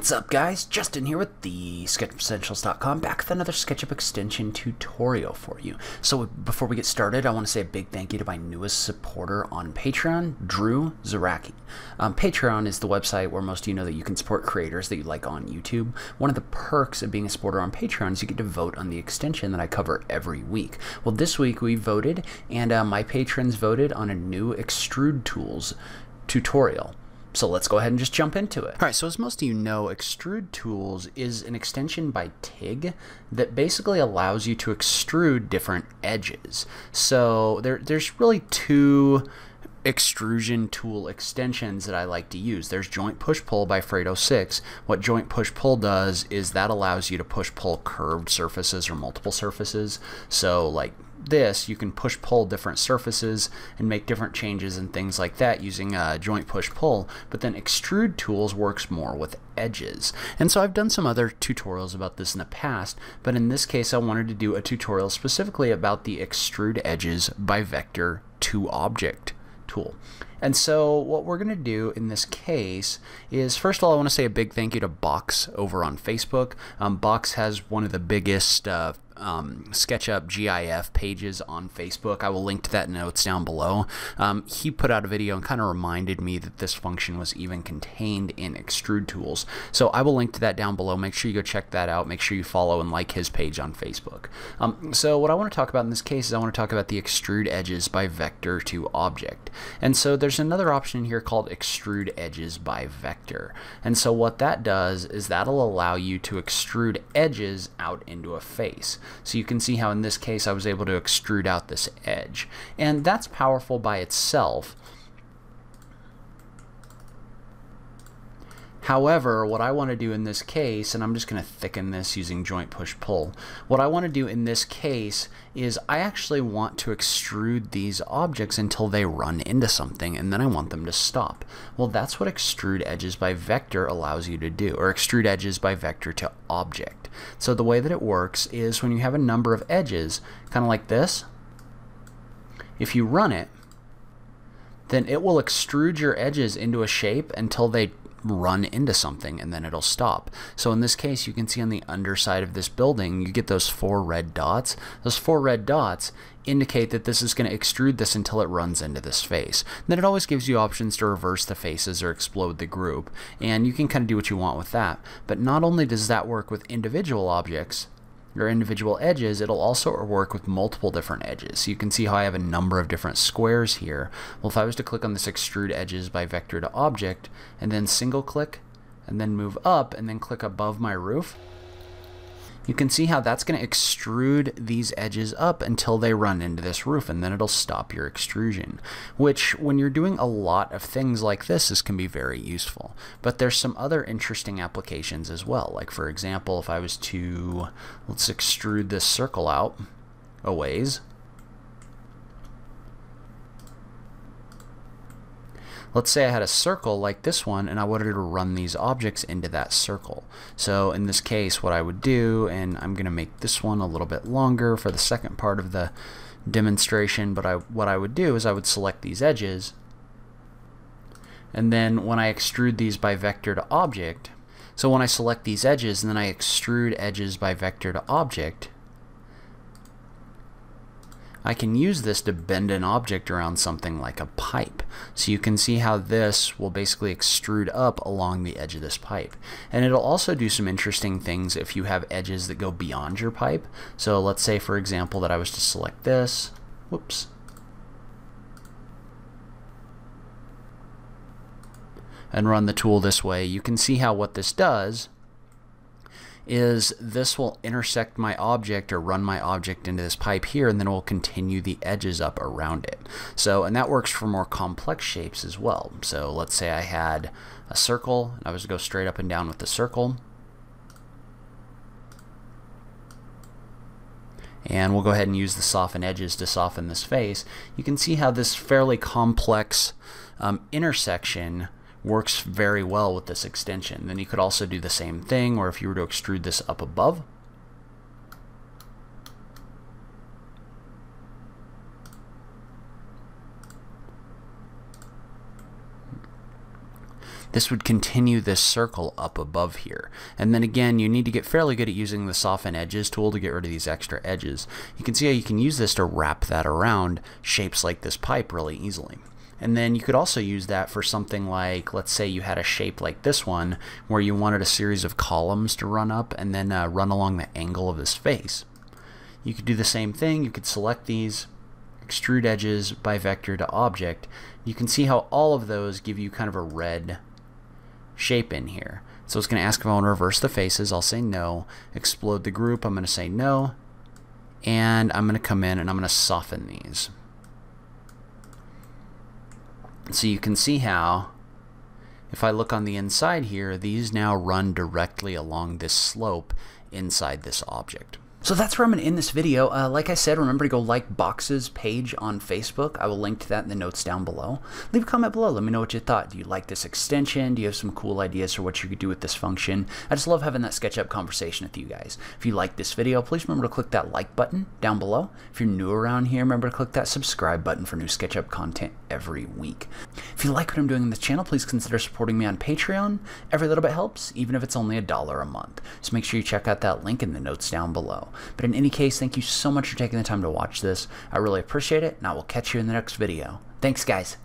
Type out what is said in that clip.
What's up guys? Justin here with the SketchUpEssentials.com back with another SketchUp extension tutorial for you. So before we get started, I want to say a big thank you to my newest supporter on Patreon, Drew Zaraki. Um, Patreon is the website where most of you know that you can support creators that you like on YouTube. One of the perks of being a supporter on Patreon is you get to vote on the extension that I cover every week. Well, this week we voted, and uh, my patrons voted on a new Extrude Tools tutorial. So let's go ahead and just jump into it. All right, so as most of you know, Extrude Tools is an extension by TIG that basically allows you to extrude different edges. So there, there's really two extrusion tool extensions that I like to use. There's Joint Push Pull by Fredo 6. What Joint Push Pull does is that allows you to push pull curved surfaces or multiple surfaces. So like this, you can push pull different surfaces and make different changes and things like that using a joint push pull. But then extrude tools works more with edges. And so I've done some other tutorials about this in the past, but in this case I wanted to do a tutorial specifically about the extrude edges by vector to object tool. And so what we're going to do in this case is, first of all, I want to say a big thank you to Box over on Facebook. Um, Box has one of the biggest uh, um, SketchUp GIF pages on Facebook. I will link to that notes down below. Um, he put out a video and kind of reminded me that this function was even contained in Extrude Tools. So I will link to that down below. Make sure you go check that out. Make sure you follow and like his page on Facebook. Um, so what I want to talk about in this case is I want to talk about the extrude edges by vector to object. And so there's another option here called extrude edges by vector. And so what that does is that'll allow you to extrude edges out into a face. So you can see how in this case I was able to extrude out this edge. And that's powerful by itself. However, what I want to do in this case, and I'm just going to thicken this using joint push pull, what I want to do in this case is I actually want to extrude these objects until they run into something and then I want them to stop. Well, that's what extrude edges by vector allows you to do, or extrude edges by vector to object. So the way that it works is when you have a number of edges, kind of like this, if you run it, then it will extrude your edges into a shape until they run into something and then it'll stop. So in this case, you can see on the underside of this building, you get those four red dots. Those four red dots indicate that this is going to extrude this until it runs into this face. And then it always gives you options to reverse the faces or explode the group, and you can kind of do what you want with that. But not only does that work with individual objects, your individual edges, it'll also work with multiple different edges. So you can see how I have a number of different squares here. Well, if I was to click on this extrude edges by vector to object, and then single click, and then move up, and then click above my roof, you can see how that's going to extrude these edges up until they run into this roof and then it'll stop your extrusion which when you're doing a lot of things like this this can be very useful. But there's some other interesting applications as well. Like for example if I was to let's extrude this circle out a ways Let's say I had a circle like this one and I wanted to run these objects into that circle. So in this case what I would do, and I'm going to make this one a little bit longer for the second part of the demonstration, but I, what I would do is I would select these edges and then when I extrude these by vector to object, so when I select these edges and then I extrude edges by vector to object, I can use this to bend an object around something like a pipe. So you can see how this will basically extrude up along the edge of this pipe. And it'll also do some interesting things if you have edges that go beyond your pipe. So let's say for example that I was to select this, whoops, and run the tool this way, you can see how what this does is this will intersect my object or run my object into this pipe here and then it will continue the edges up around it. So, and that works for more complex shapes as well. So let's say I had a circle and I was to go straight up and down with the circle. And we'll go ahead and use the soften edges to soften this face. You can see how this fairly complex um, intersection works very well with this extension. Then you could also do the same thing, or if you were to extrude this up above, this would continue this circle up above here. And then again, you need to get fairly good at using the soften edges tool to get rid of these extra edges. You can see how you can use this to wrap that around shapes like this pipe really easily. And then you could also use that for something like, let's say you had a shape like this one, where you wanted a series of columns to run up and then uh, run along the angle of this face. You could do the same thing. You could select these, extrude edges by vector to object. You can see how all of those give you kind of a red shape in here. So it's going to ask if I want to reverse the faces. I'll say no. Explode the group. I'm going to say no. And I'm going to come in and I'm going to soften these. So you can see how, if I look on the inside here, these now run directly along this slope inside this object. So that's where I'm going to end this video. Uh, like I said, remember to go like Box's page on Facebook. I will link to that in the notes down below. Leave a comment below. Let me know what you thought. Do you like this extension? Do you have some cool ideas for what you could do with this function? I just love having that SketchUp conversation with you guys. If you like this video, please remember to click that like button down below. If you're new around here, remember to click that subscribe button for new SketchUp content every week. If you like what I'm doing in this channel, please consider supporting me on Patreon. Every little bit helps, even if it's only a dollar a month. So make sure you check out that link in the notes down below. But in any case, thank you so much for taking the time to watch this. I really appreciate it, and I will catch you in the next video. Thanks, guys.